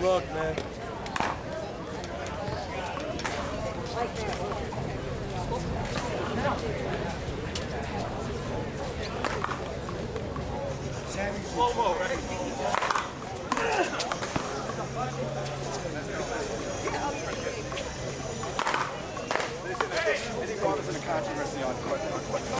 Good luck, man. Slow mo, right? Hey! I think Rob is a controversy on what, on what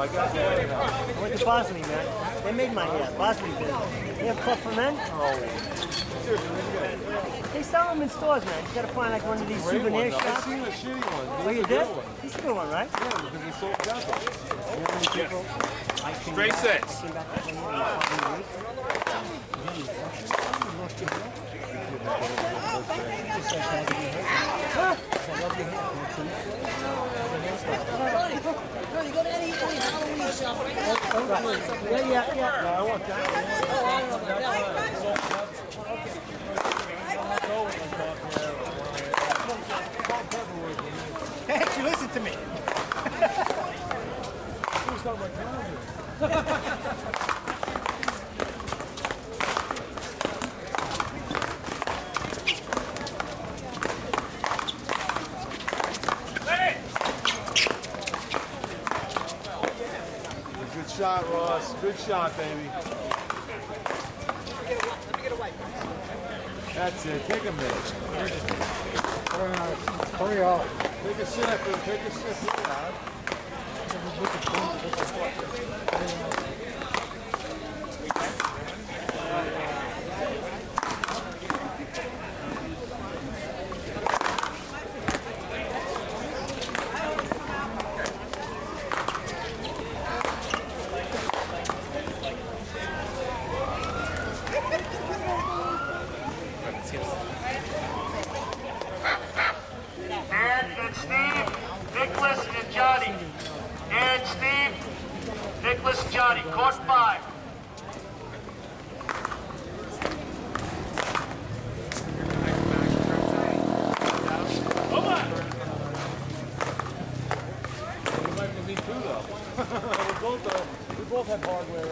I got you right. I went to Bosley, man. They made my hair. Bosley did. They have club for men? Oh. Seriously, where'd you get it? They sell them in stores, man. You gotta find like one of these souvenir one, though. I shops. Seen the shitty one. These you are did? good ones. A good one, right? Yeah, because they sold out. You know how many people I came Straight back- I came back to 28 and fucking weeks. Yeah, you fucking- you lost your hair. Just like having your hair. Huh? I love your hair. Can you see it? Ronnie, go to any, any Halloween shop right now. Yeah, yeah, yeah. No, I want that one. Hey, you listen to me. Good shot, Ross. Good shot, baby. That's it. Take a minute. Hurry up. Take a sip. Take a sip. Look at that. Nicholas Johnny, court five. We both, uh, we both have hardware.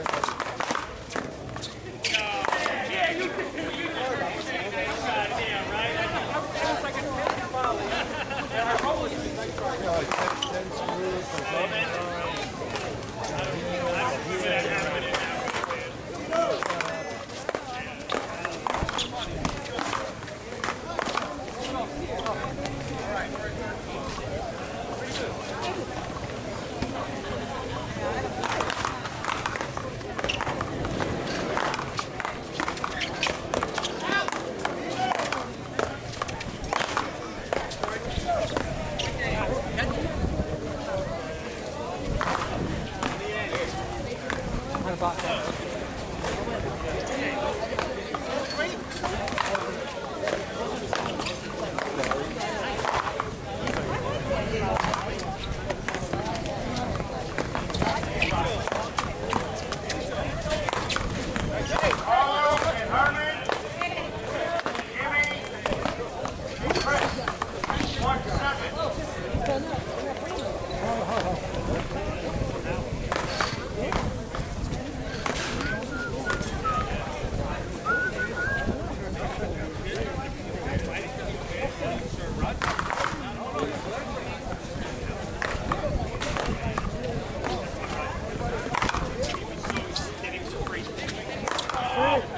Oh!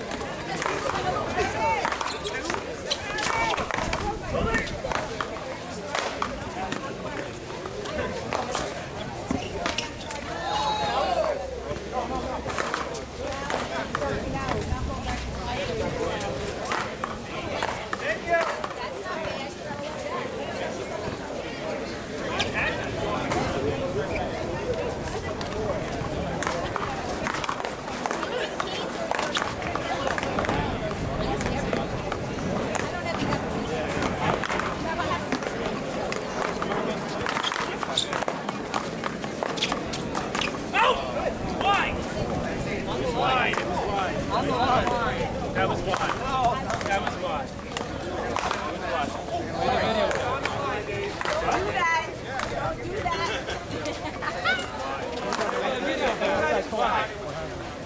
On the line. That was wide. That was wide.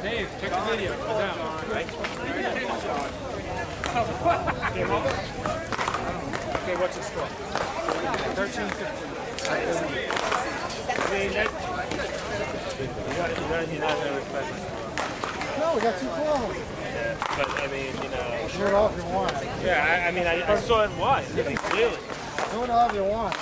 Dave, check the video. Okay, what's the score? 13 15. See, that, you gotta, you gotta be not. No, we got two calls. But I mean, you know, it all if you want. yeah, I, I mean, I, I saw it once. I mean, clearly. Do it all you want.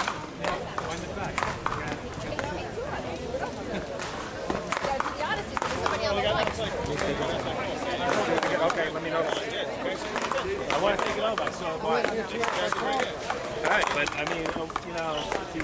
Okay, let me know. I want to take it over. It once. All right, but I mean, um, you know, if you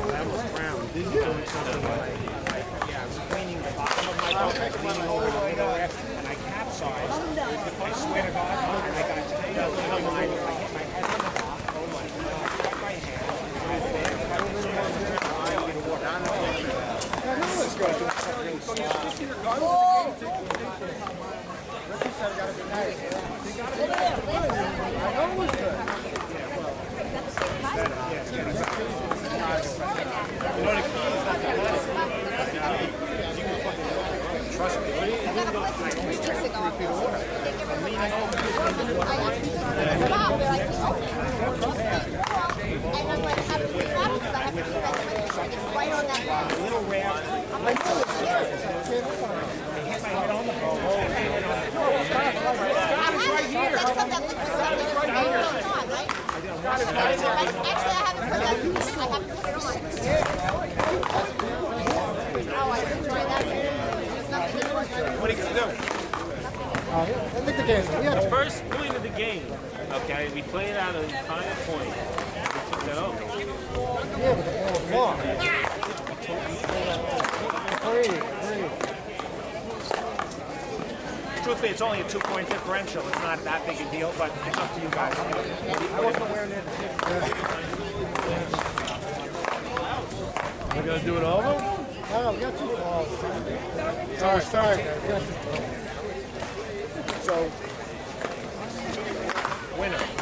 and I capsized. I swear to God, and I got tangled in my mind. I hit my head on the rock. Oh my God! I cut my hand. Right on that line. Little raft. I'm right here. That's from that liquor stuff that you're putting it on, right? Actually, I haven't put that, I haven't put it on. Oh, I didn't try that. There's nothing in it. What are you gonna do? Uh, I the First point of the game, okay, we played out an entire point. We took that over. yeah, but the ball was long. Three. Truthfully, it's only a two-point differential. It's not that big a deal, but it's up to you guys. I wasn't aware near we're going to do it all Oh. No, we got two calls. Sorry, sorry. So, winner.